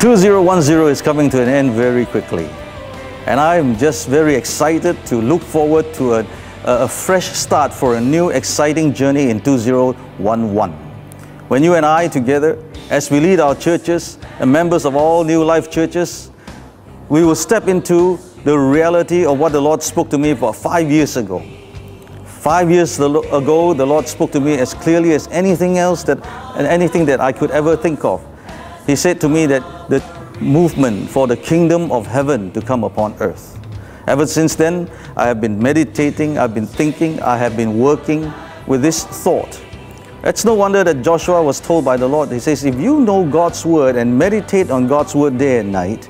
Hi, 2010 is coming to an end very quickly. And I'm just very excited to look forward to a, a fresh start for a new exciting journey in 2011. When you and I together, as we lead our churches and members of all New Life churches, we will step into the reality of what the Lord spoke to me about five years ago. Five years ago, the Lord spoke to me as clearly as anything else that, and anything that I could ever think of. He said to me that the movement for the kingdom of heaven to come upon earth. Ever since then, I have been meditating, I've been thinking, I have been working with this thought. It's no wonder that Joshua was told by the Lord, He says, if you know God's word and meditate on God's word day and night,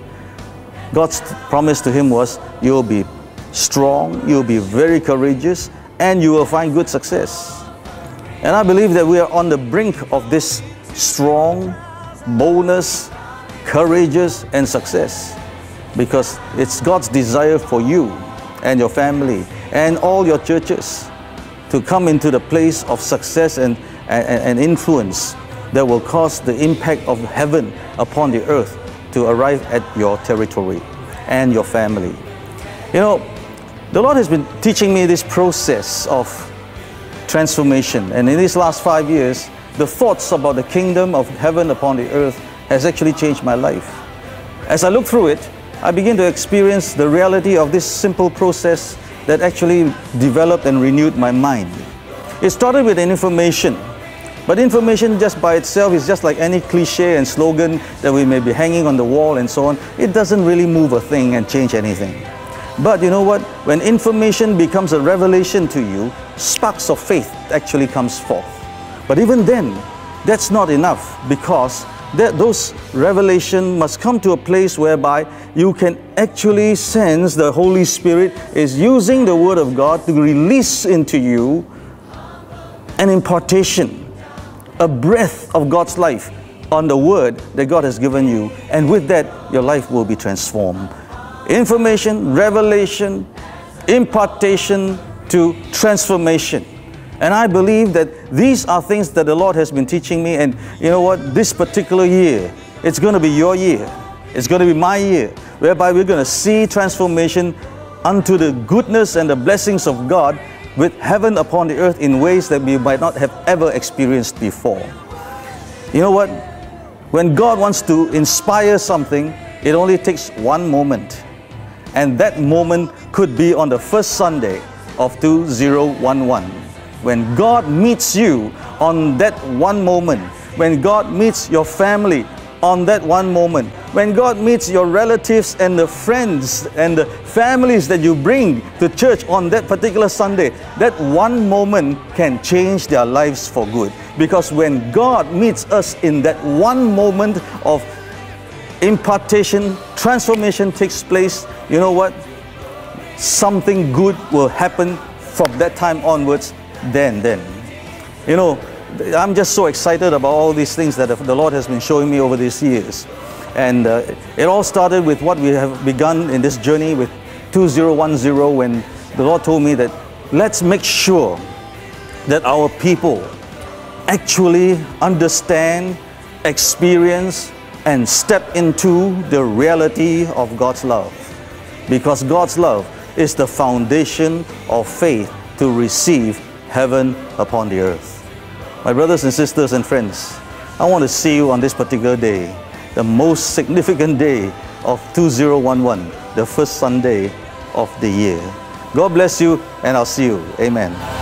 God's promise to him was, you'll be strong, you'll be very courageous, and you will find good success. And I believe that we are on the brink of this strong boldness, courageous, and success because it's God's desire for you and your family and all your churches to come into the place of success and, and, and influence that will cause the impact of heaven upon the earth to arrive at your territory and your family. You know, the Lord has been teaching me this process of transformation. And in these last five years, the thoughts about the kingdom of heaven upon the earth has actually changed my life. As I look through it, I begin to experience the reality of this simple process that actually developed and renewed my mind. It started with an information, but information just by itself is just like any cliche and slogan that we may be hanging on the wall and so on. It doesn't really move a thing and change anything. But you know what? When information becomes a revelation to you, sparks of faith actually comes forth. But even then, that's not enough because that those revelation must come to a place whereby you can actually sense the Holy Spirit is using the Word of God to release into you an impartation, a breath of God's life on the Word that God has given you. And with that, your life will be transformed information, revelation, impartation to transformation. And I believe that these are things that the Lord has been teaching me. And you know what? This particular year, it's going to be your year. It's going to be my year, whereby we're going to see transformation unto the goodness and the blessings of God with heaven upon the earth in ways that we might not have ever experienced before. You know what? When God wants to inspire something, it only takes one moment. And that moment could be on the first Sunday of 2011. When God meets you on that one moment, when God meets your family on that one moment, when God meets your relatives and the friends and the families that you bring to church on that particular Sunday, that one moment can change their lives for good. Because when God meets us in that one moment of impartation, transformation takes place, you know what? Something good will happen from that time onwards, then, then. You know, I'm just so excited about all these things that the Lord has been showing me over these years. And uh, it all started with what we have begun in this journey with 2010 when the Lord told me that let's make sure that our people actually understand, experience, and step into the reality of God's love. Because God's love is the foundation of faith to receive heaven upon the earth. My brothers and sisters and friends, I want to see you on this particular day, the most significant day of 2011, the first Sunday of the year. God bless you, and I'll see you. Amen.